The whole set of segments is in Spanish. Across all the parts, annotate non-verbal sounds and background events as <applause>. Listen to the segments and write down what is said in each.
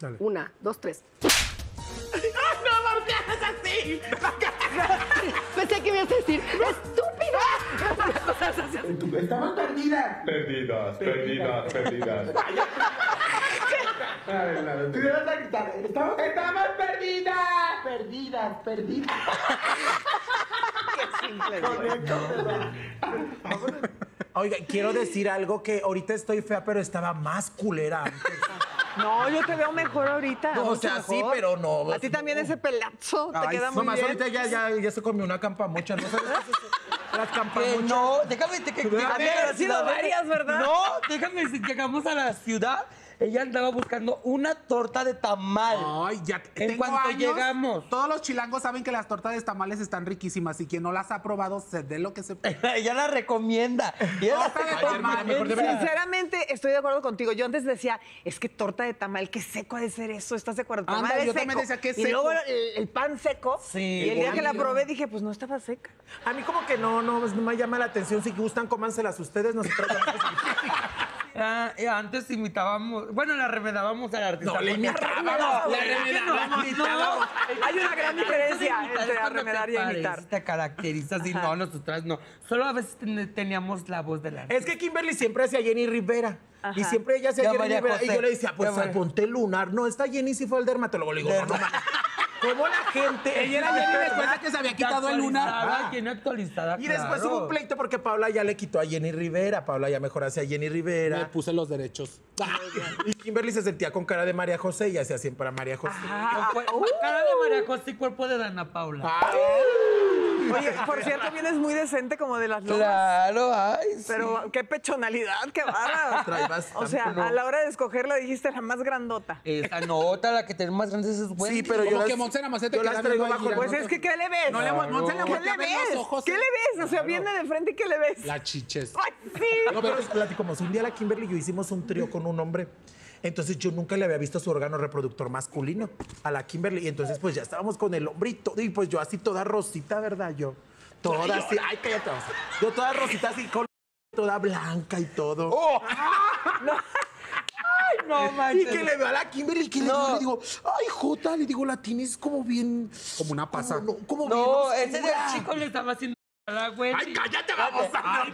Dale. Una, dos, tres. ¡No, ¿por qué haces <laughs> así? Pensé que ibas a decir, ¡estúpida! <laughs> Estamos perdidas. Perdidas, perdidas, perdidas. Tú le vas a gritar. Estamos, estamos perdidas. Perdidas, perdidas. Oiga, quiero decir algo que ahorita estoy fea, pero estaba más culera antes. No, yo te veo mejor ahorita. No, o sea, sí, pero no, A ti también ese pelazo te Ay, queda muy bien. ahorita ya, ya, ya se comió una campamucha, ¿no sabes? Las campamuchas. no, déjame que A ver, déjame- han sido varias, ¿verdad? No, déjame decir, llegamos a la ciudad, ella andaba buscando una torta de tamal. Ay, ya En tengo cuanto años, llegamos. Todos los chilangos saben que las tortas de tamales están riquísimas y quien no las ha probado se dé lo que se <laughs> ella la recomienda. Y ella Torta de la de. Sinceramente, estoy de acuerdo contigo. Yo antes decía, es que torta de tamal, qué seco ha de ser eso. ¿Estás de acuerdo? Tamal Anda, yo también seco. decía que es Y seco. luego el, el pan seco. Sí, y el día que la probé dije, pues no estaba seca. A mí como que no, no, no me llama la atención. Si gustan, cómanselas ustedes. Nosotros vamos a- <laughs> Ah, y antes imitábamos, bueno, la remedábamos al artista. No, le imitábamos, No, le remedábamos, no. Hay una gran diferencia entre arremedar y imitar. Te caracterizas y no, nosotras no. Solo a veces ten- teníamos la voz de la Es que Kimberly siempre hacía Jenny Rivera. Y siempre ella hacía Jenny María Rivera. Y yo le decía, pues ponte lunar. No, esta Jenny sí fue al dermatólogo. Le digo, no, no, ¿Cómo la gente? Ella era Jenny después de que se había quitado el lunar. Actualizada, Jenny actualizada, Y después claro. hubo un pleito porque Paula ya le quitó a Jenny Rivera. Paula ya mejor hacía Jenny Me Rivera. puse los derechos. <laughs> Y Kimberly se sentía con cara de María José y hacía siempre a María José. Fue- Cara de María José y cuerpo de Dana Paula. Oye, por cierto, vienes muy decente como de las lomas. Claro, ay, sí. Pero qué pechonalidad, qué barra. <laughs> O sea, a la hora de escogerla dijiste la más grandota. Esa nota, la que tenemos más grande es Wendy. Sí, pero yo Como las, que Monse yo queda las traigo bajo Pues es que, ¿qué le ves? No le voy- Monse le ¿Qué le los ves? ojos. ¿Qué le ves? O sea, viene de frente y ¿qué le ves? Las chiches. ¡Ay, sí! No, pero les platicamos. Un día la Kimberly y yo hicimos un trío con un hombre. Entonces yo nunca le había visto su órgano reproductor masculino a la Kimberly. Y entonces pues ya estábamos con el hombre y todo. Y pues yo así toda rosita, ¿verdad? Yo. Toda así. Ay, cállate. vamos. Yo toda rosita así con toda blanca y todo. <laughs> no Y manches. que le veo a la Kimberly que le, digo, le digo, ay, Jota, le digo, la tienes como bien. Como una pasa. Como, no, como No, bien ese del chico le estaba haciendo la Wendy. Ay, cállate, vamos a- Ay,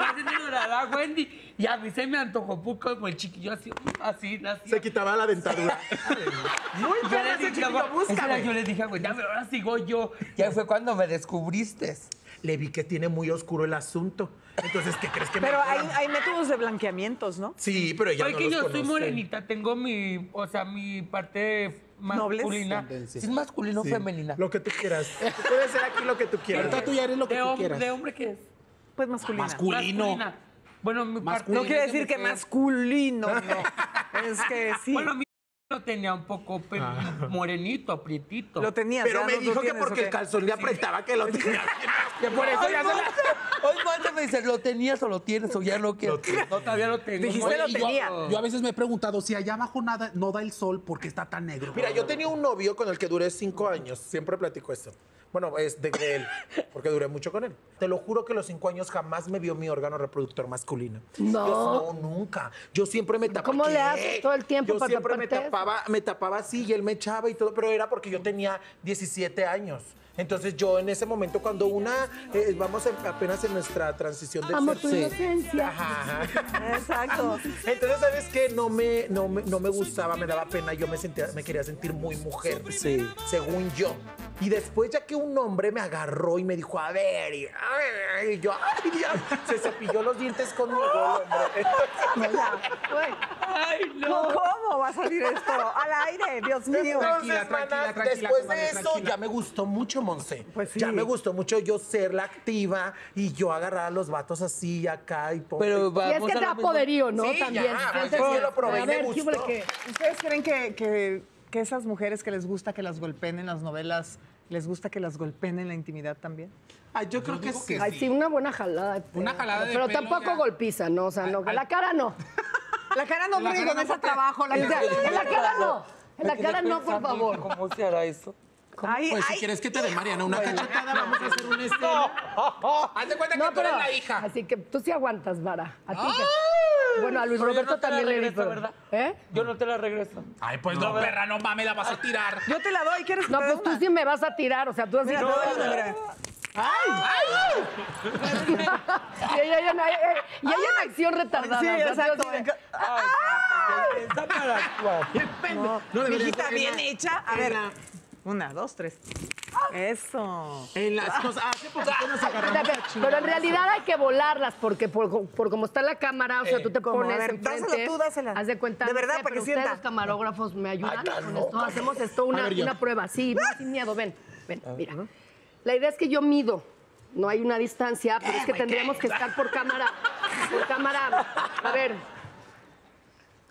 a la Wendy. Y a mí se me antojó poco como el chiquillo así, así, así. Se quitaba la dentadura. <laughs> Muy le, ese chiquillo, búscame. yo le dije, güey, ya, pero ahora sigo yo. Ya fue cuando me descubriste. Le vi que tiene muy oscuro el asunto. Entonces, ¿qué crees que me Pero hay, métodos de blanqueamientos, ¿no? Sí, pero ella Oye, no que los yo soy morenita, tengo mi, o sea, mi parte masculina. Tendencia. ¿Es masculino o Sí, femenina? Lo que tú quieras. Tú puedes ser aquí lo que tú quieras. Ahorita tú ya eres lo que ¿De, tú quieras. ¿De hombre qué es? Pues masculina. Masculino. Masculina. Bueno, mi parte. No quiere decir que masculino, no. <laughs> Es que sí. Bueno, mi lo tenía un poco pe- morenito, aprietito. lo tenías. Pero me dijo que tienes, porque ¿o el calzón le apretaba que lo tenía. <laughs> Que por eso Hoy ya se la... Monte me dice, ¿lo tenías o lo tienes o ya lo quiero? No, todavía lo tengo. Dijiste Oye, lo y tenía. Yo a veces me he preguntado si allá abajo nada, no da el sol, ¿por qué está tan negro? Mira, yo tenía un novio con el que duré cinco años. Siempre platico esto. Bueno, es de, de él, porque duré mucho con él. Te lo juro que los cinco años jamás me vio mi órgano reproductor masculino. No. Yo, no, nunca. Yo siempre me tapaba. ¿Cómo le haces todo el tiempo Yo para siempre me eso? tapaba, me tapaba así y él me echaba y todo, pero era porque yo tenía 17 años. Entonces yo en ese momento cuando una, eh, vamos en- apenas en nuestra transición de Amo ser- tu Sí. inocencia. Ajá, ajá. Exacto. Entonces, ¿sabes qué? No me, no, me, no me gustaba, me daba pena. Yo me sentía, me quería sentir muy mujer. Sí. Según yo. Y después, ya que un hombre me agarró y me dijo, a ver, y, a ver, y yo, ay, Dios, se cepilló los dientes conmigo, el hombre. Güey, Ay, no. ¿Cómo va a salir esto? Al aire, Dios mío. Tranquila, Entonces, tranquila, maná, tranquila, después de eso, tranquila. ya me gustó mucho, Monse. Pues sí. Ya me gustó mucho yo ser la activa y yo agarrar a los vatos así acá y ponte- Pero Y es que te lo da mismo. poderío, ¿no? Sí, También. ya, que- sí lo probé y me ver, ¿qué hubo gustó. que- ¿Ustedes creen que, que, que esas mujeres que les gusta que las golpeen en las novelas, les gusta que las golpeen en la intimidad también? Ay, yo creo que sí. Ay, sí, una buena jalada. de Una jalada pero, de Pero pelo tampoco ya. golpiza, ¿no? O sea, no, <laughs> la cara no. La cara no, porque con no, ese trabajo. La <laughs> En la, cara- en la cara no. En la cara no, por favor. ¿Cómo se hará eso? Ay, Pues ay, si quieres que te dé Mariana una cachetada, vamos a hacer una <laughs> escena. Haz de cuenta que No, tú eres la hija. Así que tú sí aguantas, Vara. A ti que- Bueno, a Luis Pero yo Roberto no te la también le regreso, ¿verdad? ¿Eh? Yo no te la regreso. Ay, pues no, perra, no mames, la vas a tirar. Yo te la doy, ¿quieres que No, te dé pues tú una? sí me vas a tirar, o sea, tú así. Mira, te doy una, mira. Y ella, y ella en acción retardada. Sí, o sea, exacto. tú así de- Ay, está para actuar. No, Mijita, en bien hecha. A ver, una, dos, tres. Eso. En las cosas. Hace poquito nos agarramos. Pero en realidad hay que volarlas porque por, por como está la cámara, o sea, tú te ¿Cómo? pones A ver, enfrente. dásela tú, dásela. Haz de cuenta. De no verdad, sé, para que pero ustedes, sienta. los camarógrafos me ayudan con esto. Hacemos esto, una, ver, una prueba. Sí, no, sin miedo, ven, ven, mira. La idea es que yo mido. No hay una distancia, pero es que tendríamos que estar por cámara. Por cámara. A ver.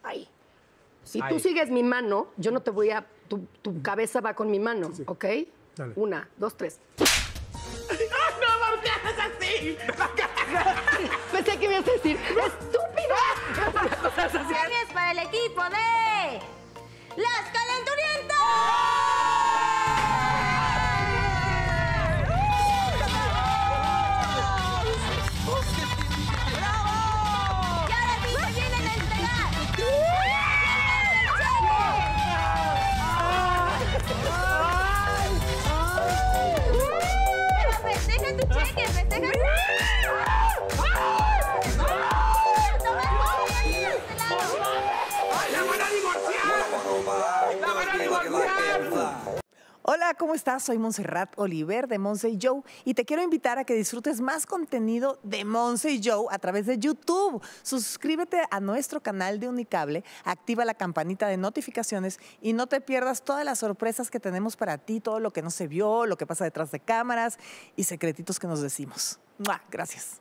Ahí. Si tú sigues mi mano, yo no te voy a. Tu, tu cabeza va con mi mano, ¿ok? Dale. Una, dos, tres. ¡No volteas así! <laughs> Pensé que me ibas a decir, ¡estúpida! Cosas así. Premios para el equipo de Las Calenturientas. Hola, ¿cómo estás? Soy Montserrat Oliver de Monse y Joe y te quiero invitar a que disfrutes más contenido de Monse y Joe a través de YouTube. Suscríbete a nuestro canal de Unicable, activa la campanita de notificaciones y no te pierdas todas las sorpresas que tenemos para ti, todo lo que no se vio, lo que pasa detrás de cámaras y secretitos que nos decimos. Gracias.